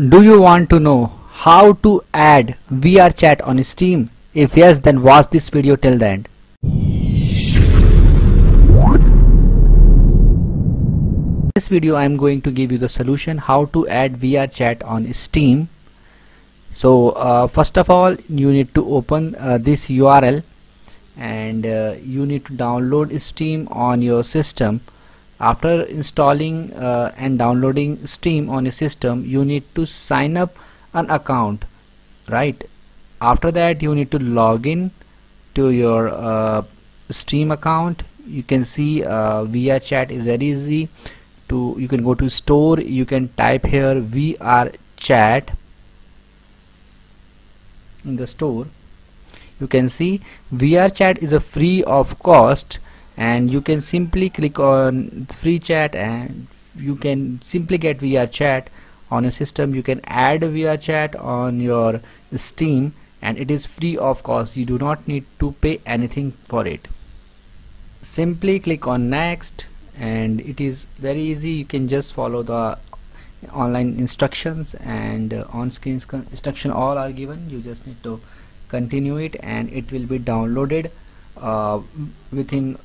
Do you want to know how to add VRChat on Steam? If yes, then watch this video till the end. In this video I am going to give you the solution how to add VRChat on Steam. So uh, first of all you need to open uh, this URL and uh, you need to download Steam on your system after installing uh, and downloading steam on a system you need to sign up an account right? After that you need to log in to your uh, steam account. You can see uh, VRChat is very easy to you can go to store you can type here VR chat in the store. You can see VRChat is a free of cost and you can simply click on free chat and you can simply get VRChat on a system. You can add VRChat on your steam and it is free of cost. You do not need to pay anything for it. Simply click on next and it is very easy. You can just follow the online instructions and uh, on-screen instruction all are given. You just need to continue it and it will be downloaded uh, within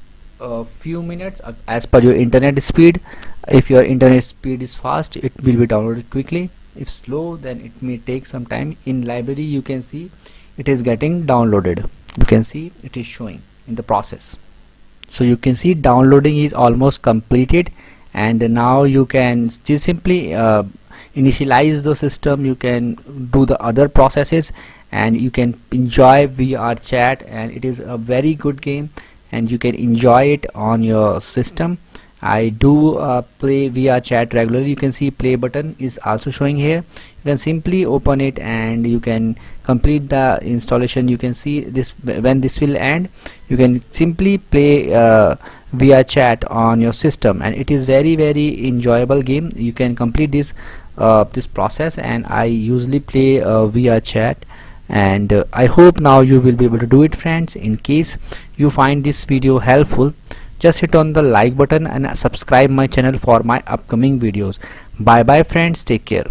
a few minutes uh, as per your internet speed. If your internet speed is fast it will be downloaded quickly. If slow then it may take some time. In library you can see it is getting downloaded. You can see it is showing in the process. So you can see downloading is almost completed. And now you can just simply uh, initialize the system. You can do the other processes. And you can enjoy VRChat. And it is a very good game and you can enjoy it on your system. I do uh, play VRChat regularly. You can see play button is also showing here. You can simply open it and you can complete the installation. You can see this when this will end you can simply play uh, VRChat on your system. And it is very very enjoyable game. You can complete this uh, this process and I usually play uh, VRChat and uh, I hope now you will be able to do it friends. In case you find this video helpful just hit on the like button and subscribe my channel for my upcoming videos. Bye bye friends. Take care